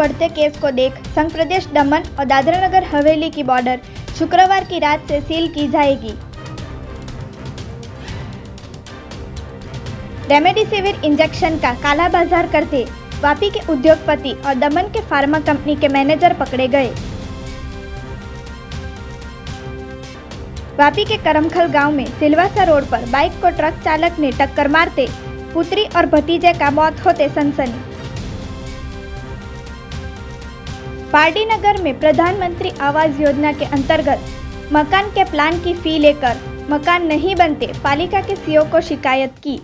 बढ़ते केस को देख संघ प्रदेश दमन और दादरा नगर हवेली की बॉर्डर शुक्रवार की रात से सील की जाएगी। रेमडेसिविर इंजेक्शन का काला बाज़ार करते वापी के उद्योगपति और दमन के फार्मा कंपनी के मैनेजर पकड़े गए। वापी के करमखल गाँव में सिलवासा रोड पर बाइक को ट्रक चालक ने टक्कर मारते पुत्री और भतीजे का मौत होते सनसनी। पार्टी नगर में प्रधानमंत्री आवास योजना के अंतर्गत मकान के प्लान की फ़ी लेकर मकान नहीं बनते पालिका के सीओ को शिकायत की।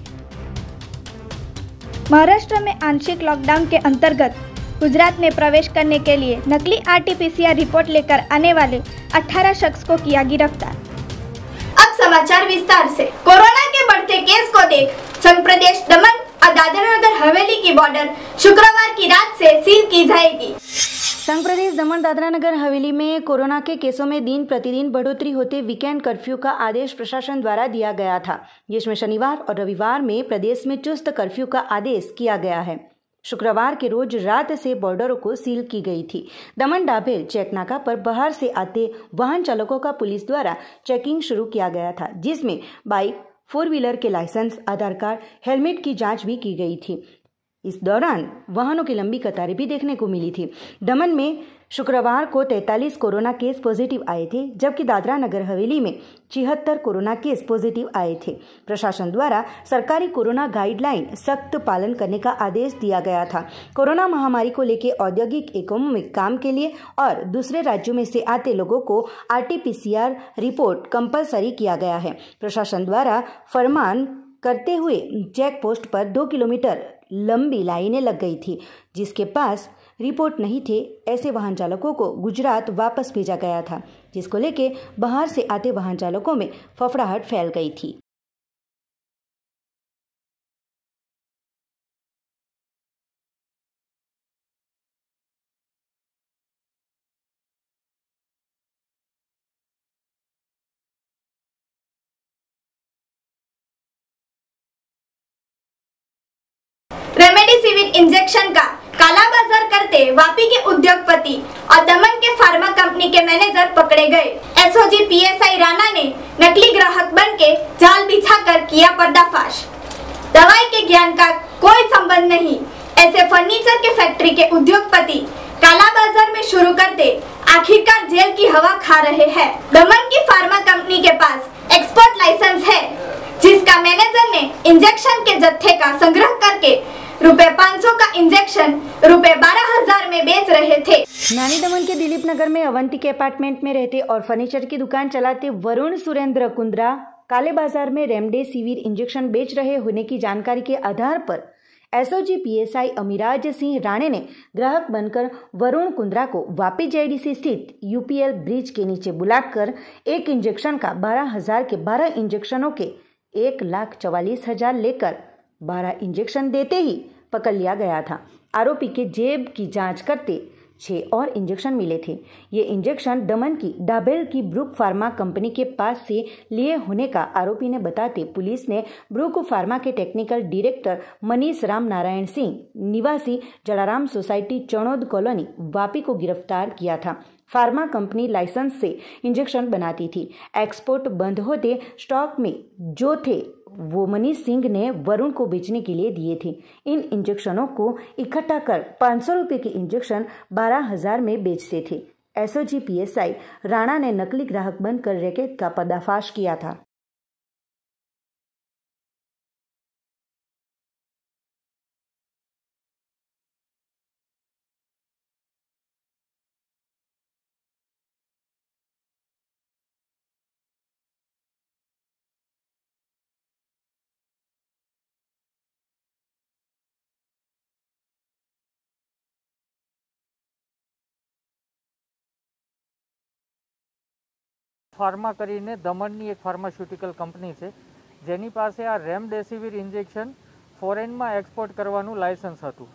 महाराष्ट्र में आंशिक लॉकडाउन के अंतर्गत गुजरात में प्रवेश करने के लिए नकली आरटीपीसीआर रिपोर्ट लेकर आने वाले 18 शख्स को किया गिरफ़्तार। अब समाचार विस्तार से। कोरोना के बढ़ते केस को देख, संघ प्रदेश दमन, और दादरा नगर हवेली की बॉर्डर शुक्रवार की रात से सील की जाएगी। संघ प्रदेश दमन दादरा नगर हवेली में कोरोना के केसों में दिन प्रतिदिन बढ़ोतरी होते वीकेंड कर्फ्यू का आदेश प्रशासन द्वारा दिया गया था, जिसमें शनिवार और रविवार में प्रदेश में चुस्त कर्फ्यू का आदेश किया गया है। शुक्रवार के रोज रात से बॉर्डरों को सील की गई थी। दमन डाभेल, चेकनाका पर बाहर से आते वाहन चालकों का पुलिस द्वारा चेकिंग शुरू किया गया था, जिसमें बाइक फोर व्हीलर के लाइसेंस आधार कार्ड हेलमेट की जाँच भी की गई थी। इस दौरान वाहनों की लंबी कतारें भी देखने को मिली थी। दमन में शुक्रवार को 43 कोरोना केस पॉजिटिव आए थे, जबकि दादरा नगर हवेली में छिहत्तर कोरोना केस पॉजिटिव आए थे। प्रशासन द्वारा सरकारी कोरोना गाइडलाइन सख्त पालन करने का आदेश दिया गया था। कोरोना महामारी को लेकर औद्योगिक एकमों में काम के लिए और दूसरे राज्यों में से आते लोगों को आरटीपीसीआर रिपोर्ट कंपलसरी किया गया है। प्रशासन द्वारा फरमान करते हुए चेक पोस्ट पर दो किलोमीटर लंबी लाइनें लग गई थी, जिसके पास रिपोर्ट नहीं थे, ऐसे वाहन चालकों को गुजरात वापस भेजा गया था, जिसको लेके बाहर से आते वाहन चालकों में फफड़ाहट फैल गई थी। इंजेक्शन का काला बाज़ार करते वापी के उद्योगपति और दमन के फार्मा कंपनी के मैनेजर पकड़े गए। एसओजी पीएसआई राणा ने नकली ग्राहक बन के जाल बिछाकर किया पर्दाफाश। दवाई के ज्ञान का कोई संबंध नहीं, ऐसे फर्नीचर के फैक्ट्री के उद्योगपति काला बाज़ार में शुरू करते आखिरकार जेल की हवा खा रहे हैं। दमन की फार्मा कंपनी के पास एक्सपोर्ट लाइसेंस है, जिसका मैनेजर ने इंजेक्शन के जत्थे का संग्रह करके रुपए 500 का इंजेक्शन रुपए बारह हज़ार में बेच रहे थे। नानी दमन के दिलीप नगर में अवंती के अपार्टमेंट में रहते और फर्नीचर की दुकान चलाते वरुण सुरेंद्र कुंद्रा काले बाज़ार में रेमडेसिविर इंजेक्शन बेच रहे होने की जानकारी के आधार पर एसओजी पीएसआई अमीराज सिंह राणे ने ग्राहक बनकर वरुण कुंद्रा को वापी जेडीसी स्थित यूपीएल ब्रिज के नीचे बुलाकर एक इंजेक्शन का बारह हज़ार के बारह इंजेक्शनों के एक लाख चवालीस हज़ार लेकर बारह इंजेक्शन देते ही पकड़ लिया गया था। आरोपी के जेब की जाँच करते छः और इंजेक्शन मिले थे। ये इंजेक्शन दमन की डाबेल की ब्रुक फार्मा कंपनी के पास से लिए होने का आरोपी ने बताते पुलिस ने ब्रुक फार्मा के टेक्निकल डायरेक्टर मनीष राम नारायण सिंह, निवासी जलाराम सोसाइटी चणोद कॉलोनी, वापी को गिरफ़्तार किया था। फार्मा कंपनी लाइसेंस से इंजेक्शन बनाती थी। एक्सपोर्ट बंद होते स्टॉक में जो थे, वो मनीष सिंह ने वरुण को बेचने के लिए दिए थे। इन इंजेक्शनों को इकट्ठा कर पाँच सौ रुपये के इंजेक्शन बारह हज़ार में बेचते थे। एसओजी पीएसआई राणा ने नकली ग्राहक बनकर रैकेट का पर्दाफाश किया था। ફાર્મા કરીને દમણની એક ફાર્માસ્યુટિકલ કંપની છે. જેની પાસે આ રેમડેસિવિર ઇન્જેક્શન ફોરેનમાં એક્સપોર્ટ કરવાનું લાયસન્સ હતું.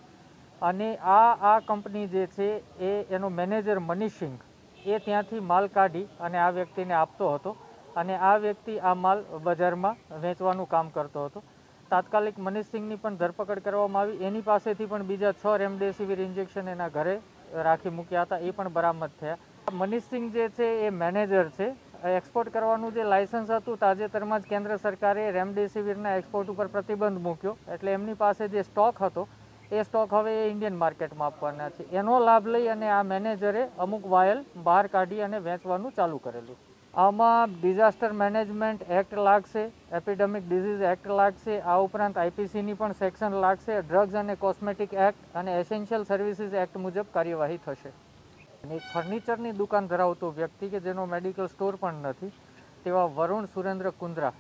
અને આ આ કંપની જે છે, એ, એનો મેનેજર મનીષ સિંઘ, એ ત્યાંથી માલ કાઢી અને આ વ્યક્તિને આપતો હતો અને આ વ્યક્તિ આ માલ બજારમાં વેચવાનું કામ કરતો હતો. તાત્કાલિક મનીષસિંહની પણ ધરપકડ કરવામાં આવી. એની પાસેથી પણ બીજા છ રેમડેસિવિર ઇન્જેક્શન એના ઘરે રાખી મૂક્યા હતા. એ પણ બરામદ થયા. મનીષસિંહ જે છે, એ મેનેજર છે. એક્સપોર્ટ કરવાનું જે લાયસન્સ હતું, તાજેતરમાં જ કેન્દ્ર સરકારે રેમડેસિવીરના એક્સપોર્ટ ઉપર પ્રતિબંધ મૂક્યો. એટલે એમની પાસે જે સ્ટોક હતો, એ સ્ટોક હવે એ ઇન્ડિયન માર્કેટમાં આપવાના છે. એનો લાભ લઈ અને આ મેનેજરે અમુક વાયલ બહાર કાઢી અને વેચવાનું ચાલુ કરેલું. આમાં ડિઝાસ્ટર મેનેજમેન્ટ એક્ટ લાગશે એપિડેમિક ડિઝીઝ એક્ટ લાગશે, આ ઉપરાંત આઈપીસીની પણ સેક્શન લાગશે ડ્રગ્સ અને કોસ્મેટિક એક્ટ અને એસેન્શિયલ સર્વિસીસ એક્ટ મુજબ કાર્યવાહી થશે. ફર્નિચરની દુકાન ધરાવતો વ્યક્તિ કે જેનો મેડિકલ સ્ટોર પણ નથી, તેવા વરુણ સુરેન્દ્ર કુંદ્રા.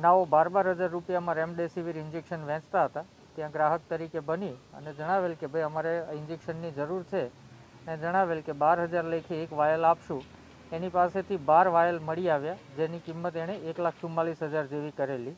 નાઓ બાર બાર હજાર રૂપિયામાં રેમડેસિવિર ઇન્જેક્શન વેચતા હતા. ત્યાં ગ્રાહક તરીકે બની અને જણાવેલ કે, ભાઈ, અમારે ઇન્જેક્શનની જરૂર છે. અને જણાવેલ કે, બાર હજાર લેખે એક વાયલ આપશું. એની પાસેથી બાર વાયલ મળી આવ્યા, જેની કિંમત એણે એક લાખ ચુમ્માલીસ હજાર જેવી કરેલી.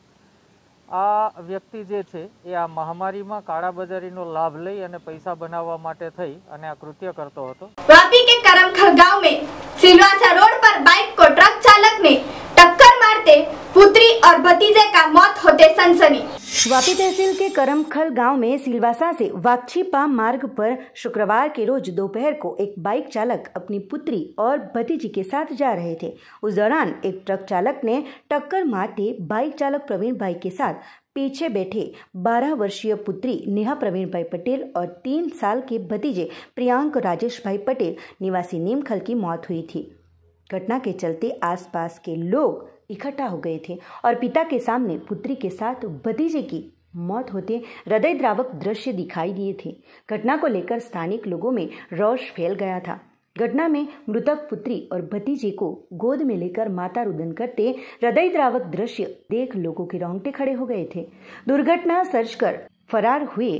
આ વ્યક્તિ જે છે એ આ મહામારીમાં કાળાબજારીનો લાભ લઈ અને પૈસા બનાવવા માટે થઈ અને આ કૃત્ય કરતો હતો वापी के करमखल गांव में सिलवासा रोड पर बाइक को ट्रक चालक ने टक्कर मारते पुत्री और भतीजे का मौत होते सनसनी वापी तहसील के करमखल गाँव में सिलवासा से वाक्षीपा मार्ग पर शुक्रवार के रोज दोपहर को एक बाइक चालक अपनी पुत्री और भतीजी के साथ जा रहे थे। उस दौरान एक ट्रक चालक ने टक्कर मारते बाइक चालक प्रवीण भाई के साथ पीछे बैठे 12 वर्षीय पुत्री नेहा प्रवीण भाई पटेल और तीन साल के भतीजे प्रियांक राजेश भाई पटेल, निवासी नीमखल की मौत हुई थी। घटना के चलते आसपास के लोग इकट्ठा हो गए थे और पिता के सामने पुत्री के साथ भतीजे की मौत होते हृदयद्रावक दृश्य दिखाई दिए थे। घटना को लेकर स्थानिक लोगों में रोष फैल गया था। घटना में मृतक पुत्री और भतीजे को गोद में लेकर माता रुदन करते हृदय द्रावक दृश्य देख लोगों के रोंगटे खड़े हो गए थे। दुर्घटना सर्च कर फरार हुए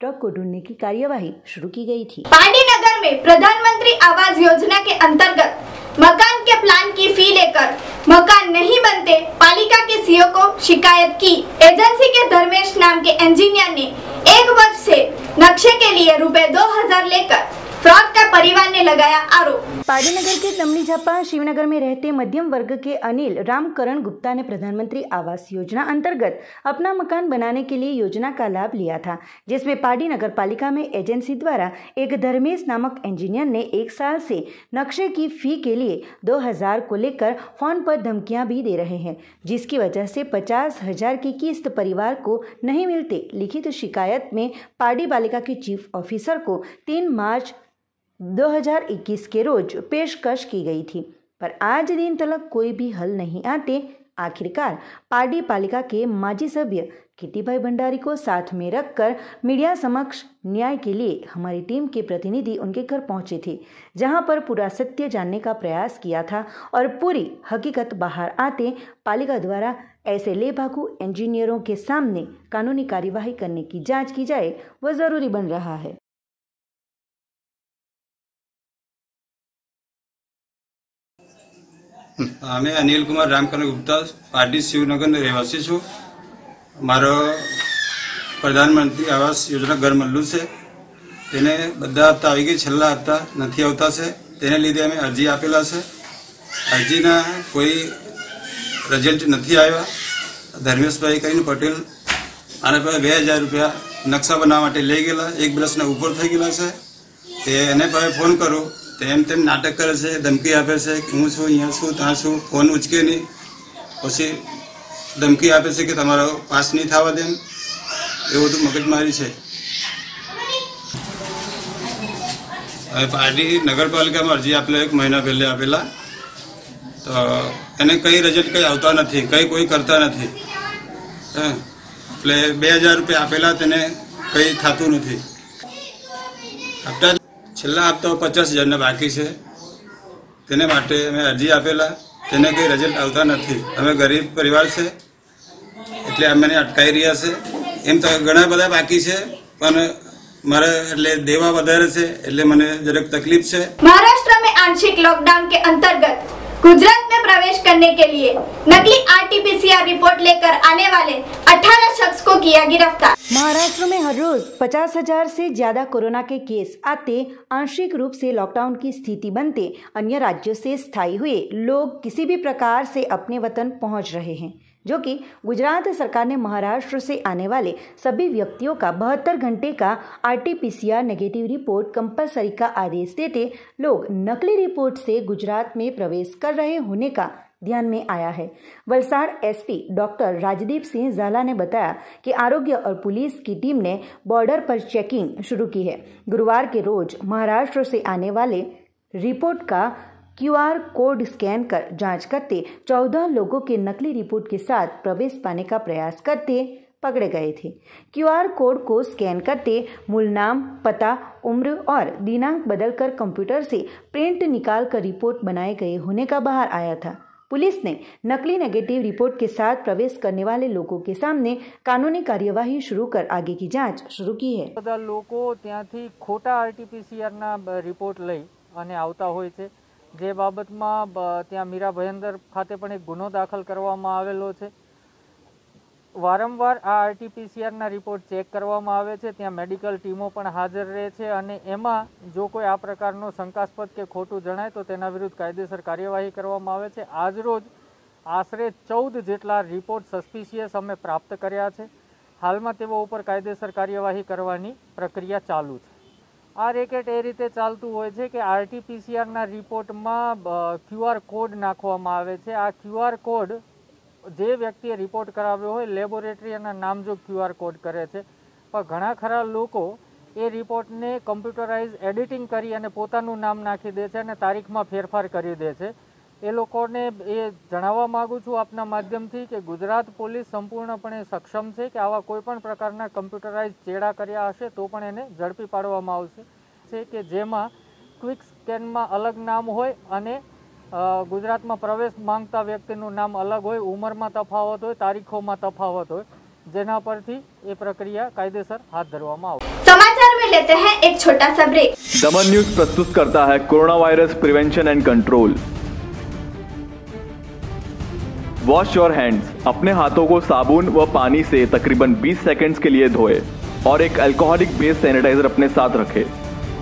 ट्रक को ढूँढने की कार्यवाही शुरू की गई थी। पांडी नगर में प्रधानमंत्री आवास योजना के अंतर्गत मकान के प्लान की फ़ी लेकर मकान नहीं बनते पालिका के सीओ को शिकायत की। एजेंसी के धर्मेश नाम के इंजीनियर ने एक वर्ष से नक्शे के लिए रुपए दो हज़ार लेकर फ्रॉड का परिवार ने लगाया आरोप। पाडी नगर के दमनी झापा शिवनगर में रहते मध्यम वर्ग के अनिल रामकरण गुप्ता ने प्रधानमंत्री आवास योजना अंतर्गत अपना मकान बनाने के लिए योजना का लाभ लिया था, जिसमें पाडी नगर पालिका में एजेंसी द्वारा एक धर्मेश नामक इंजीनियर ने एक साल से नक्शे की फ़ी के लिए दो हज़ार को लेकर फ़ोन पर धमकियाँ भी दे रहे हैं, जिसकी वजह से पचास हज़ार की किस्त परिवार को नहीं मिलते, लिखित तो शिकायत में पाडी पालिका के चीफ ऑफिसर को तीन मार्च 2021 के रोज पेशकश की गई थी, पर आज दिन तक कोई भी हल नहीं आते। आखिरकार पार्टी पालिका के माजी सभ्य किट्टीभाई भंडारी को साथ में रखकर मीडिया समक्ष न्याय के लिए हमारी टीम के प्रतिनिधि उनके घर पहुँचे थे, जहाँ पर पूरा सत्य जानने का प्रयास किया था और पूरी हकीकत बाहर आते पालिका द्वारा ऐसे लेभागु इंजीनियरों के सामने कानूनी कार्यवाही करने की जाँच की जाए, वह ज़रूरी बन रहा है। અમે અનિલ કુમાર રામકરણ ગુપ્તા પાર્ટી શિવનગરનો રહેવાસી છું. મારો પ્રધાનમંત્રી આવાસ યોજના ઘર મળ્યું છે. તેને બધા હપ્તા આવી ગઈ છેલ્લા હપ્તા નથી આવતા છે. તેને લીધે અમે અરજી આપેલા છે. અરજીના કોઈ રિઝલ્ટ નથી આવ્યા. ધર્મેશભાઈ કરીને પટેલ આના પાસે બે હજાર રૂપિયા નકશા બનાવવા માટે લઈ ગયેલા. એક બ્રશના ઉપર થઈ ગયેલા છે. તે એને પાસે ફોન કરું. તો એમ તેમ નાટક કરે છે, ધમકી આપે છે કે હું છું, અહીંયા છું, ત્યાં છું, ફોન ઉચકે નહીં. પછી ધમકી આપે છે કે તમારો પાસ નહીં થવા દે એવું બધું મગજમારી છે. હવે પાર્ટી નગરપાલિકામાં અરજી આપેલા, એક મહિના પહેલાં આપેલા. તો એને કઈ રિઝલ્ટ કંઈ આવતા નથી, કંઈ કોઈ કરતા નથી. એટલે બે હજાર રૂપિયા આપેલા, તેને કંઈ થતું નથી. હપ્તા છેલ્લા હપ્તાઓ પચાસ હજારના બાકી છે. તેને માટે અમે અરજી આપેલા. તેને કંઈ રિઝલ્ટ આવતા નથી. અમે ગરીબ પરિવાર છે. એટલે અમે અટકાઈ રહ્યા છે. એમ તો ઘણા બધા બાકી છે, પણ મારે એટલે દેવા વધારે છે, એટલે મને જરાક તકલીફ છે. મહારાષ્ટ્ર આંશિક લોકડાઉન કે અંતર્ગત गुजरात में प्रवेश करने के लिए नकली आरटीपीसीआर रिपोर्ट लेकर आने वाले 18 शख्स को किया गिरफ़्तार। महाराष्ट्र में हर रोज पचास हज़ार ऐसी ज़्यादा कोरोना के केस आते, आंशिक रूप से लॉकडाउन की स्थिति बनते, अन्य राज्यों से स्थायी हुए लोग किसी भी प्रकार से अपने वतन पहुँच रहे हैं। जो कि गुजरात सरकार ने महाराष्ट्र से आने वाले सभी व्यक्तियों का बहत्तर घंटे का आरटीपीसीआर नेगेटिव रिपोर्ट कंपलसरी का आदेश देते लोग नकली रिपोर्ट से गुजरात में प्रवेश कर रहे होने का ध्यान में आया है। वलसाड़ एसपी डॉक्टर राजदीप सिंह झाला ने बताया कि आरोग्य और पुलिस की टीम ने बॉर्डर पर चेकिंग शुरू की है। गुरुवार के रोज महाराष्ट्र से आने वाले रिपोर्ट का क्यूआर कोड स्कैन कर जांच करते 14 लोगों के नकली रिपोर्ट के साथ प्रवेश पाने का प्रयास करते पकड़े गए थे क्यूआर कोड को स्कैन करते मूल नाम पता उम्र और दिनांक बदलकर कंप्यूटर से प्रिंट निकाल कर रिपोर्ट बनाए गए होने का बाहर आया था पुलिस ने नकली नेगेटिव रिपोर्ट के साथ प्रवेश करने वाले लोगों के सामने कानूनी कार्यवाही शुरू कर आगे की जांच शुरू की है બધા લોકો ત્યાંથી ખોટા આરટીપીસીઆરના રિપોર્ટ લઈ અને આવતા હોય છે જે બાબતમાં ત્યાં મીરા ભયંદર ખાતે પણ એક ગુનો દાખલ કરવામાં આવેલો છે. વારંવાર આ આરટીપીસીઆરના રિપોર્ટ ચેક કરવામાં આવે છે, ત્યાં મેડિકલ ટીમો પણ હાજર રહે છે અને એમાં જો કોઈ આ પ્રકારનો શંકાસ્પદ કે ખોટું જણાય તો તેના વિરુદ્ધ કાયદેસર કાર્યવાહી કરવામાં આવે છે. આજરોજ આશરે ચૌદ જેટલા રિપોર્ટ સસ્પિશિયસ અમે પ્રાપ્ત કર્યા છે. હાલમાં તેઓ ઉપર કાયદેસર કાર્યવાહી કરવાની પ્રક્રિયા ચાલુ છે. આ રેકેટ એ રીતે ચાલતું હોય છે કે આરટીપીસીઆરના રિપોર્ટમાં ક્યુઆર કોડ નાખવામાં આવે છે. આ ક્યુઆર કોડ જે વ્યક્તિએ રિપોર્ટ કરાવ્યો હોય, લેબોરેટરી એના નામજોગ ક્યુઆર કોડ કરે છે. પણ ઘણા ખરા લોકો એ રિપોર્ટને કમ્પ્યુટરાઇઝ એડિટિંગ કરી અને પોતાનું નામ નાખી દે છે અને તારીખમાં ફેરફાર કરી દે છે. એ લોકોને એ જણાવવા માગું છું આપના માધ્યમથી કે ગુજરાત પોલીસ સંપૂર્ણપણે સક્ષમ છે કે આવા કોઈ પણ પ્રકારના કમ્પ્યુટરાઇઝ ચેડા કર્યા હશે તો પણ એને ઝડપી પાડવામાં આવશે છે કે જેમાં ક્વિક સ્કેનમાં અલગ નામ હોય અને અ, ગુજરાતમાં પ્રવેશ માંગતા વ્યક્તિનું નામ અલગ હોય ઉંમરમાં તફાવત હોય તારીખોમાં તફાવત હોય જેના પરથી એ પ્રક્રિયા કાયદેસર હાથ ધરવામાં આવશે समाचार में लेते हैं एक छोटा सा ब्रेक दमन न्यूज प्रस्तुत करता है corona virus prevention and control wash your hands अपने हाथों को साबुन व पानी से तकरीबन 20 सेकंड्स के लिए धोए और एक अल्कोहलिक बेस्ड सैनिटाइजर अपने साथ रखें।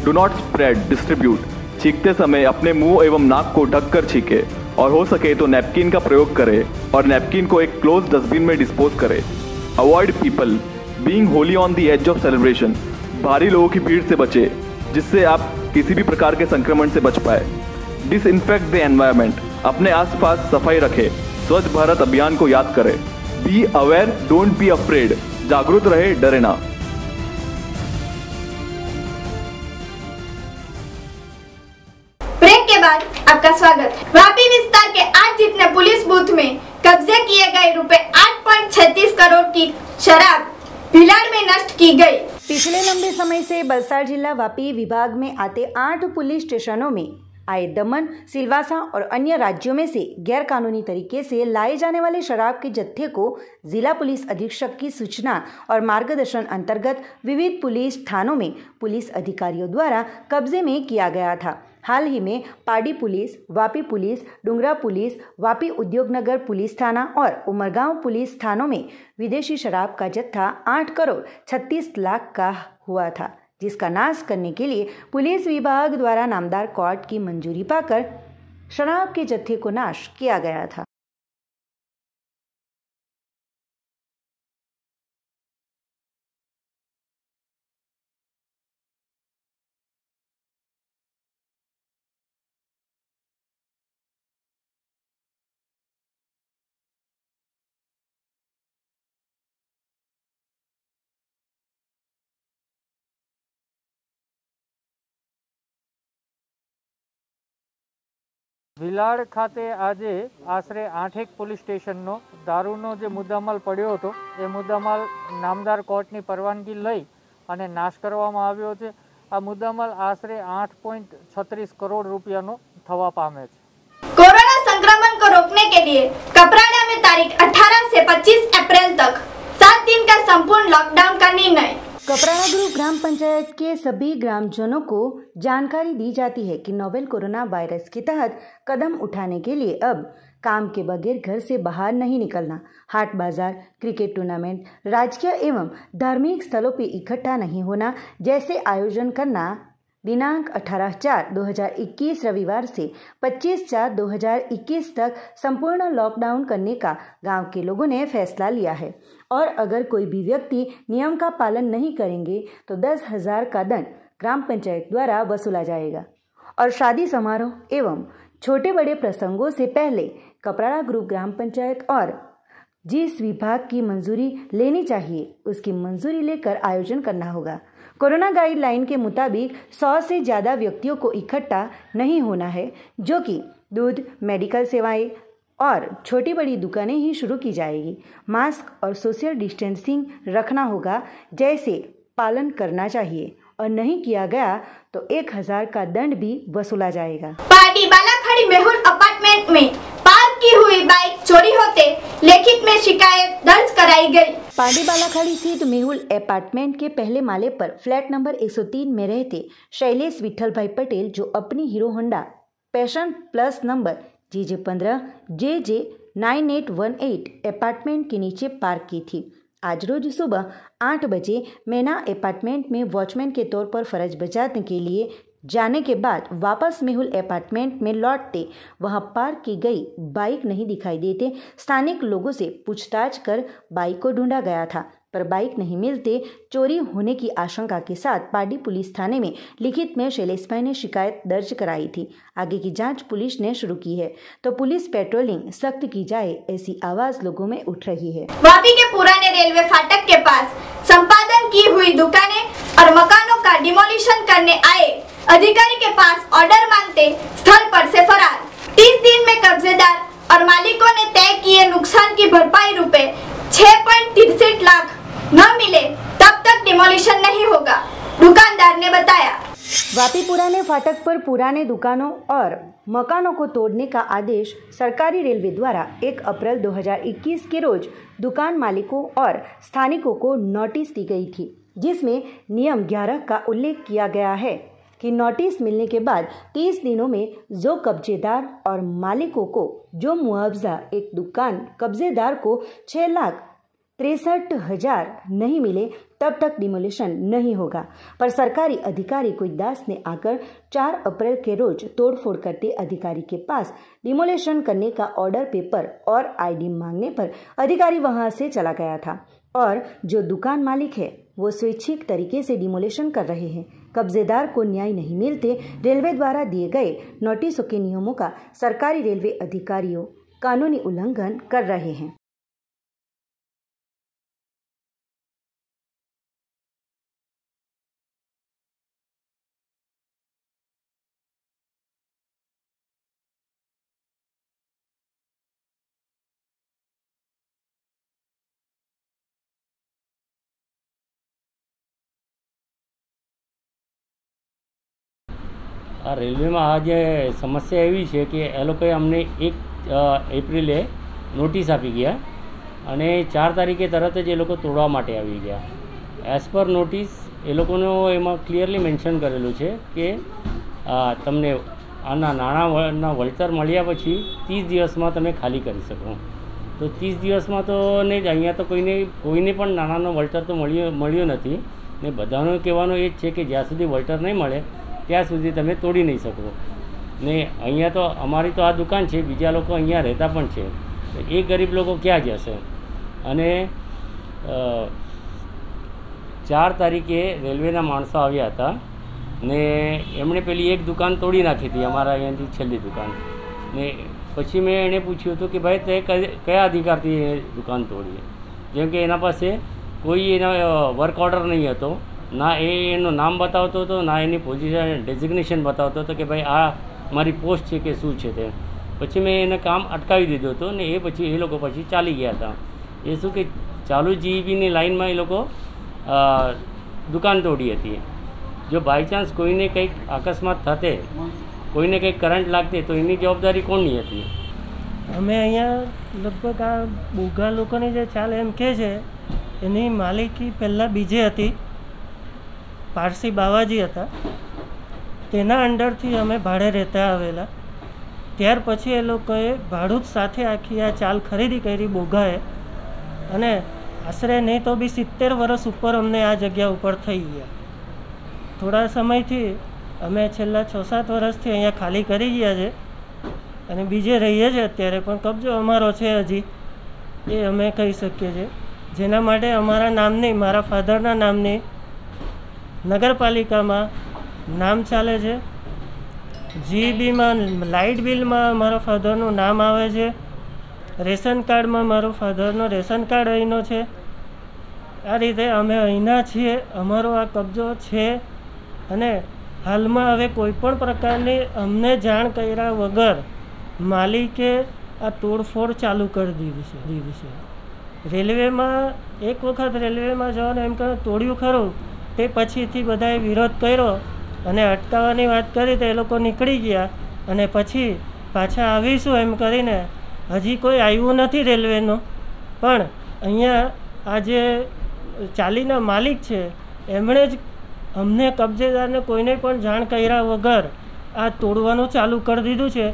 डू नॉट स्प्रेड डिस्ट्रीब्यूट छींकते समय अपने मुँह एवं नाक को ढककर छींके और हो सके तो नैपकिन का प्रयोग करें और नैपकिन को एक क्लोज डस्टबिन में डिस्पोज करें। Avoid people being Holi on the edge of celebration भारी लोगों की भीड़ से बचे, जिससे आप किसी भी प्रकार के संक्रमण से बच पाए। डिस इन्फेक्ट द एनवायरमेंट अपने आसपास सफ़ाई रखें। स्वच्छ भारत अभियान को याद करें। Be aware don't be afraid जागरूक रहे डरे ना। ब्रेक के बाद आपका स्वागत। है वापी विस्तार के आठ जितने पुलिस बूथ में कब्जे किए गए रुपए 8.36 करोड़ की शराब भिलाड़ में नष्ट की गई। पिछले लंबे समय से बलसाड़ जिला वापी विभाग में आते आठ पुलिस स्टेशनों में आए दमन, सिलवासा और अन्य राज्यों में से गैरकानूनी तरीके से लाए जाने वाले शराब के जत्थे को जिला पुलिस अधीक्षक की सूचना और मार्गदर्शन अंतर्गत विविध पुलिस थानों में पुलिस अधिकारियों द्वारा कब्जे में किया गया था। हाल ही में Pardi police, Vapi police, Dungra police, Vapi Udyognagar police थाना और उमरगांव पुलिस थानों में विदेशी शराब का जत्था आठ करोड़ छत्तीस लाख का हुआ था। जिसका नाश करने के लिए पुलिस विभाग द्वारा नामदार कोर्ट की मंजूरी पाकर शराब के जत्थे को नाश किया गया था। ભિલાડ ખાતે આજે આશરે આઠેક પોલીસ સ્ટેશનનો દારૂનો જે મુદ્દામાલ પડ્યો હતો એ મુદ્દામાલ નામદાર કોર્ટની પરવાનગી લઈ અને નાશ કરવામાં આવ્યો છે આ મુદ્દામાલ આશરે આઠ પોઈન્ટ છત્રીસ કરોડ રૂપિયાનો થવા પામે છે कोरोना संक्रमण को रोकने के लिए कपराड़ा में तारीख 18 से 25 अप्रैल तक सात दिन का संपूर्ण लॉकडाउन का निर्णय कपराड़ा गुरु ग्राम पंचायत के सभी ग्रामजनों को जानकारी दी जाती है कि नोवेल कोरोना वायरस के तहत कदम उठाने के लिए अब काम के बगैर घर से बाहर नहीं निकलना। हाट बाज़ार, क्रिकेट टूर्नामेंट, राजकीय एवं धार्मिक स्थलों पर इकट्ठा नहीं होना जैसे आयोजन करना दिनांक 18 चार 2021 रविवार से 25 चार 2021 तक संपूर्ण लॉकडाउन करने का गाँव के लोगों ने फैसला लिया है। और अगर कोई भी व्यक्ति नियम का पालन नहीं करेंगे तो दस हज़ार का दंड ग्राम पंचायत द्वारा वसूला जाएगा। और शादी समारोह एवं छोटे बड़े प्रसंगों से पहले कपराड़ा ग्रुप ग्राम पंचायत और जिस विभाग की मंजूरी लेनी चाहिए, उसकी मंजूरी लेकर आयोजन करना होगा। कोरोना गाइडलाइन के मुताबिक 100 से ज़्यादा व्यक्तियों को इकट्ठा नहीं होना है, जो कि दूध, मेडिकल सेवाएँ और छोटी बड़ी दुकानें ही शुरू की जाएगी। मास्क और सोशल डिस्टेंसिंग रखना होगा, जैसे पालन करना चाहिए, और नहीं किया गया तो एक हज़ार का दंड भी वसूला जाएगा। पार्टी बालाखड़ी मेहुल अपार्टमेंट में पार्क की हुई बाइक चोरी होते लिखित में शिकायत दर्ज कराई गई पांडी बालाखाड़ी स्थित मेहुल अपार्टमेंट के पहले माले पर फ्लैट नंबर 103 में रहते शैलेश विठल भाई पटेल, जो अपनी Hero Honda, Passion Plus number J J पंद्रह, J J nine eight one eight apartment के नीचे पार्क की थी। आज रोज सुबह आठ बजे मैना अपार्टमेंट में वॉचमैन के तौर पर फ़र्ज़ बजाने के लिए जाने के बाद वापस मेहुल अपार्टमेंट में लौटते, वहाँ पार्क की गई बाइक नहीं दिखाई देते, स्थानिक लोगों से पूछताछ कर बाइक को ढूंढा गया था। पर बाइक नहीं मिलते, चोरी होने की आशंका के साथ पाडी पुलिस थाने में लिखित में शैलेश भाई ने शिकायत दर्ज कराई थी। आगे की जाँच पुलिस ने शुरू की है। तो पुलिस पेट्रोलिंग सख्त की जाए, ऐसी आवाज़ लोगों में उठ रही है। वापी के पुराने रेलवे फाटक के पास संपादन की हुई दुकानें और मकानों का डिमोलिशन करने आए अधिकारी के पास ऑर्डर मांगते स्थल पर से फरार। तीस दिन में कब्जेदार और मालिकों ने तय किए नुकसान की भरपाई रुपए छह पॉइंट तिरसठ लाख न मिले तब तक डिमोलिशन नहीं होगा, दुकानदार ने बताया। वापी पुराने फाटक पर पुराने दुकानों और मकानों को तोड़ने का आदेश सरकारी रेलवे द्वारा 1 अप्रैल 2021 के रोज दुकान मालिकों और स्थानिकों को नोटिस दी गई थी, जिसमें नियम 11 का उल्लेख किया गया है। कि नोटिस मिलने के बाद 30 दिनों में जो कब्जेदार और मालिकों को, जो मुआवजा एक दुकान कब्जेदार को 6 लाख तिरसठ हज़ार नहीं मिले, तब तक डिमोलिशन नहीं होगा। पर सरकारी अधिकारी कोई दास ने आकर 4 अप्रैल के रोज तोड़फोड़ करते अधिकारी के पास डिमोलिशन करने का ऑर्डर पेपर और आईडी मांगने पर अधिकारी वहाँ से चला गया था। और जो दुकान मालिक है, वो स्वैच्छिक तरीके से डिमोलिशन कर रहे हैं। कब्जेदार को न्याय नहीं मिलते, रेलवे द्वारा दिए गए नोटिसों के नियमों का सरकारी रेलवे अधिकारियों, कानूनी उल्लंघन कर रहे हैं। રેલવેમાં આ જે સમસ્યા એવી છે કે એ લોકોએ અમને એક એપ્રિલે નોટિસ આપી ગયા અને ચાર તારીખે તરત જ એ લોકો તોડવા માટે આવી ગયા. એઝ પર નોટિસ એ લોકોનો એમાં ક્લિયરલી મેન્શન કરેલું છે કે તમને આના નાણાંના વળતર મળ્યા પછી ત્રીસ દિવસમાં તમે ખાલી કરી શકો. તો ત્રીસ દિવસમાં તો નહીં જ, અહીંયા તો કોઈને કોઈને પણ નાણાંનો વળતર તો મળ્યો મળ્યો નથી. ને બધાનો કહેવાનો એ જ છે કે જ્યાં સુધી વળતર નહીં મળે ત્યાં સુધી તમે તોડી નહીં શકો. ને અહીંયા તો અમારી તો આ દુકાન છે, બીજા લોકો અહીંયા રહેતા પણ છે. એ ગરીબ લોકો ક્યાં જશે? અને ચાર તારીખે રેલવેના માણસો આવ્યા હતા. ને એમણે પેલી એક દુકાન તોડી નાખી હતી, અમારા અહીંયાથી છેલ્લી દુકાન. ને પછી મેં એણે પૂછ્યું હતું કે ભાઈ, તે કયા અધિકારથી દુકાન તોડી? જેમ કે એના પાસે કોઈ એના વર્ક ઓર્ડર નહીં હતો. ના એ એનું નામ બતાવતો હતો ના એની પોઝિશન ડેઝિગ્નેશન બતાવતો હતો કે ભાઈ આ મારી પોસ્ટ છે કે શું છે તે પછી મેં એને કામ અટકાવી દીધું હતું ને એ પછી એ લોકો પછી ચાલી ગયા હતા એ શું કે ચાલુ જીઈબીની લાઇનમાં એ લોકો અ, દુકાન તોડી હતી જો બાય ચાન્સ કોઈને કંઈક અકસ્માત થતે કોઈને કંઈક કરંટ લાગતે તો એની જવાબદારી કોની હતી અમે અહીંયા લગભગ આ બોગા લોકોની જે ચાલ એમ કહે છે એની માલિકી પહેલાં બીજે હતી પારસી બાવાજી હતા. તેના અંડરથી અમે ભાડે રહેતા આવેલા. ત્યાર પછી એ લોકોએ ભાડું જ સાથે આખી આ ચાલ ખરીદી કરી બોગાએ અને આશરે નહીં તો બી સિત્તેર વર્ષ ઉપર અમને આ જગ્યા ઉપર થઈ ગયા. થોડા સમયથી અમે છેલ્લા છ સાત વર્ષથી અહીંયા ખાલી કરી ગયા છે અને બીજે રહીએ છીએ અત્યારે, પણ કબજો અમારો છે હજી. એ અમે કહી શકીએ છીએ. જેના માટે અમારા નામની મારા ફાધરના નામની નગરપાલિકામાં નામ ચાલે છે. જીબીમાં લાઇટ બિલમાં મારા ફાધરનું નામ આવે છે. રેશન કાર્ડમાં મારો ફાધરનો રેશન કાર્ડ અહીંનો છે. આ રીતે અમે અહીંના છીએ. અમારો આ કબજો છે. અને હાલમાં હવે કોઈ પણ પ્રકારની અમને જાણ કર્યા વગર માલિકે આ તોડફોડ ચાલુ કરી દીધી છે દીધી છે. રેલવેમાં એક વખત રેલવેમાં જવાનું એમ કહે તોડ્યું ખરું. તે પછીથી બધાએ વિરોધ કર્યો અને અટકાવવાની વાત કરી તો એ લોકો નીકળી ગયા અને પછી પાછા આવીશું એમ કરીને હજી કોઈ આવ્યું નથી રેલવેનું. પણ અહીંયા આ જે ચાલીના માલિક છે, એમણે જ અમને કબજેદારને કોઈને પણ જાણ કર્યા વગર આ તોડવાનું ચાલુ કરી દીધું છે.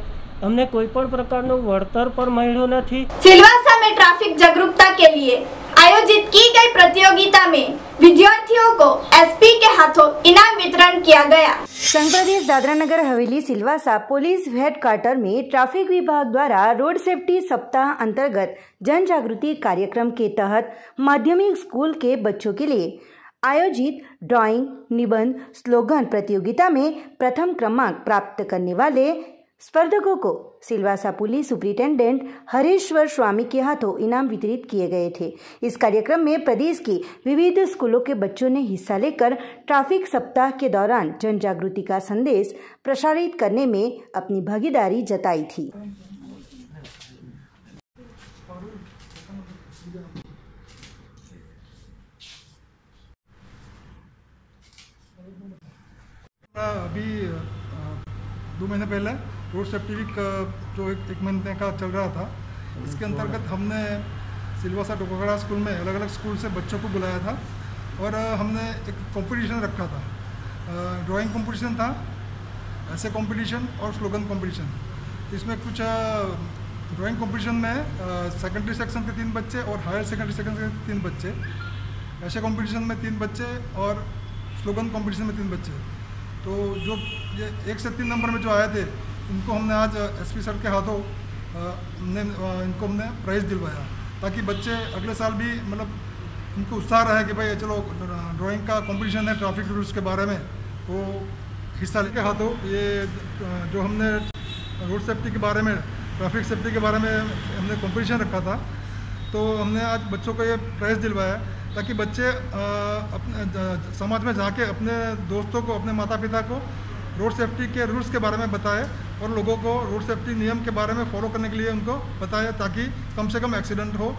અમને કોઈ પણ પ્રકારનું વળતર પણ મળ્યું નથી. સિલવાસા મેં ટ્રાફિક જાગૃતતા કે લીએ? आयोजित की गई प्रतियोगिता में विद्यार्थियों को एसपी के हाथों इनाम वितरण किया गया। संघ प्रदेश दादरा नगर हवेली, सिलवासा पुलिस हेडक्वार्टर में ट्रैफ़िक विभाग द्वारा रोड सेफ्टी सप्ताह अंतर्गत जन जागृति कार्यक्रम के तहत माध्यमिक स्कूल के बच्चों के लिए आयोजित ड्राइंग निबंध स्लोगन प्रतियोगिता में प्रथम क्रमांक प्राप्त करने वाले स्पर्धकों को सिलवासा पुलिस सुप्रिंटेंडेंट हरेश्वर स्वामी के हाथों इनाम वितरित किए गए थे। इस कार्यक्रम में प्रदेश के विविध स्कूलों के बच्चों ने हिस्सा लेकर ट्रैफ़िक सप्ताह के दौरान जन जागृति का संदेश प्रसारित करने में अपनी भागीदारी जताई थी। अभी दो महीने पहले रोड सेफ्टी वीक जो एक, एक महीने का चल रहा था इसके अंतर्गत हमने सिलवासा टोकड़ा स्कूल में अलग अलग स्कूल से बच्चों को बुलाया था और हमने एक कंपटीशन रखा था। ड्राइंग कंपटीशन था ऐसे कंपटीशन और स्लोगन कंपटीशन इसमें कुछ ड्राइंग कंपटीशन में सेकेंडरी सेक्शन के तीन बच्चे और हायर सेकेंडरी सेक्शन के तीन बच्चे ऐसे कंपटीशन में तीन बच्चे और स्लोगन कंपटीशन में तीन बच्चे। तो जो ये एक से तीन नंबर में जो आए थे इनको हमने आज एसपी सर के हाथों हमने इनको हमने प्राइज़ दिलवाया ताकि बच्चे अगले साल भी मतलब इनको उत्साह रहे कि भाई, चलो ड्राइंग का कंपटीशन है ट्रैफ़िक रूल्स के बारे में। वो हिस्सा लेके हाथों ये जो हमने रोड सेफ्टी के बारे में ट्रैफ़िक सेफ्टी के बारे में हमने कंपटीशन रखा था तो हमने आज बच्चों को ये प्राइज़ दिलवाया ताकि बच्चे अपने समाज में जाके अपने दोस्तों को, अपने माता पिता को रोड सेफ्टी के रूल्स के बारे में बताए और लोगों को रोड सेफ्टी नियम के बारे में फॉलो करने के लिए उनको बताया ताकि कम से कम एक्सीडेंट हो।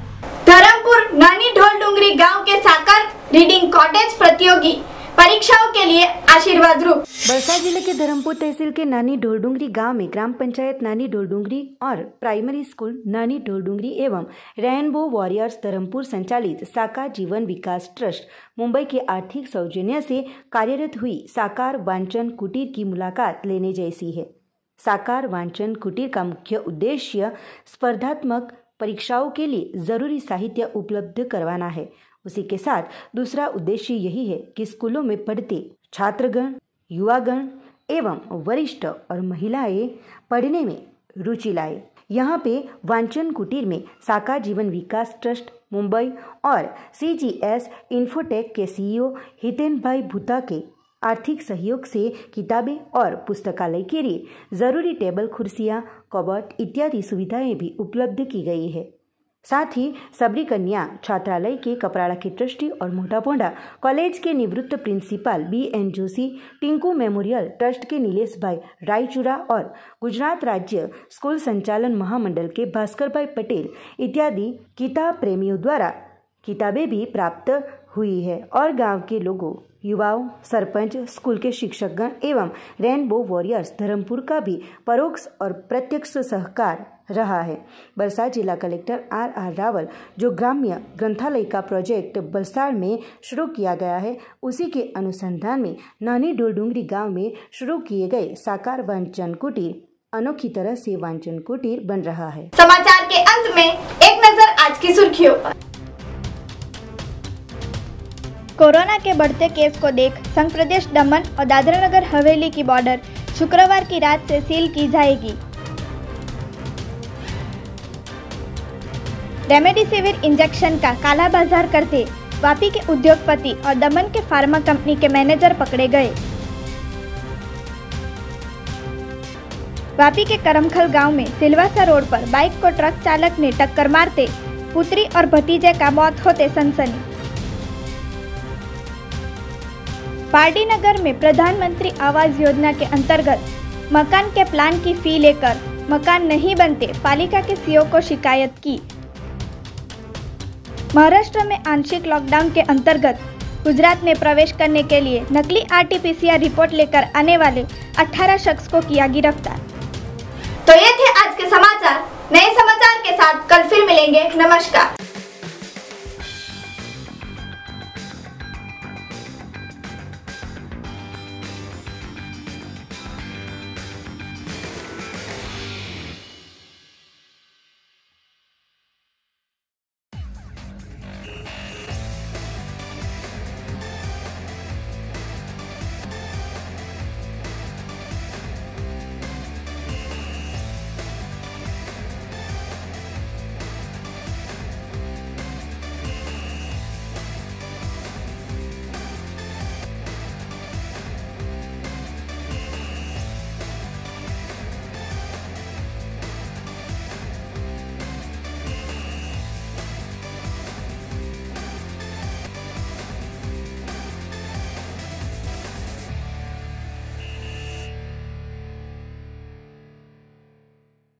धर्मपुर नानी ढोल डूंगरी गाँव के साकर रीडिंग कॉटेज प्रतियोगी परीक्षाओं के लिए आशीर्वाद रूप। बरसा ज़िले के धर्मपुर तहसील के नानी ढोलडुंगरी गाँव में ग्राम पंचायत नानी ढोलडुंगरी और प्राइमरी स्कूल नानी ढोलडुंगरी एवं रेनबो वॉरियर्स धर्मपुर संचालित साकार जीवन विकास ट्रस्ट मुंबई के आर्थिक सौजन्य से कार्यरत हुई साकार वांचन कुटीर की मुलाकात लेने जैसी है। साकार वांचन कुटीर का मुख्य उद्देश्य स्पर्धात्मक परीक्षाओं के लिए ज़रूरी साहित्य उपलब्ध करवाना है। उसी के साथ दूसरा उद्देश्य यही है कि स्कूलों में पढ़ते छात्रगण, युवागण एवं वरिष्ठ और महिलाएँ पढ़ने में रुचि लाए। यहाँ पे वांचन कुटीर में साकार जीवन विकास ट्रस्ट, मुंबई और सी जी एस इन्फोटेक के सीईओ हितेन भाई भूता के आर्थिक सहयोग से किताबें और पुस्तकालय के लिए ज़रूरी टेबल, कुर्सियाँ कबर्ट इत्यादि सुविधाएँ भी उपलब्ध की गई है। साथ ही सबरी कन्या छात्रालय के कपराड़ा के ट्रस्टी और मोटापोंडा कॉलेज के निवृत्त principal B N Joshi, Tinku memorial trust के नीलेश भाई रायचूरा और गुजरात राज्य स्कूल संचालन महामंडल के भास्कर भाई पटेल इत्यादि किताब प्रेमियों द्वारा किताबें भी प्राप्त हुई है। और गाँव के लोगों, युवाओं, सरपंच, स्कूल के शिक्षकगण एवं रेनबो वॉरियर्स धर्मपुर का भी परोक्ष और प्रत्यक्ष सहकार रहा है। बलसाड़ जिला कलेक्टर आर आर रावल, जो ग्राम्य ग्रंथालय का प्रोजेक्ट बलसाड़ में शुरू किया गया है, उसी के अनुसंधान में नानी डोलडुंगरी गाँव में शुरू किए गए साकार वांचन कुटीर, अनोखी तरह से वांचन कुटीर बन रहा है। समाचार के अंत में एक नज़र आज की सुर्खियों पर। कोरोना के बढ़ते केस को देख संघ प्रदेश दमन और दादरा नगर हवेली की बॉर्डर शुक्रवार की रात से सील की जाएगी। रेमडेसिविर इंजेक्शन का काला बाज़ार करते वापी के उद्योगपति और दमन के फार्मा कंपनी के मैनेजर पकड़े गए। वापी के करमखल गाँव में सिलवासा रोड पर बाइक को ट्रक चालक ने टक्कर मारते पुत्री और भतीजे का मौत होते सनसनी। पारडी नगर में प्रधानमंत्री आवास योजना के अंतर्गत मकान के प्लान की फ़ी लेकर मकान नहीं बनते पालिका के सीओ को शिकायत की। महाराष्ट्र में आंशिक लॉकडाउन के अंतर्गत गुजरात में प्रवेश करने के लिए नकली आरटीपीसीआर रिपोर्ट लेकर आने वाले 18 शख्स को किया गिरफ़्तार। तो ये थे आज के समाचार। नए समाचार के साथ कल फिर मिलेंगे। नमस्कार।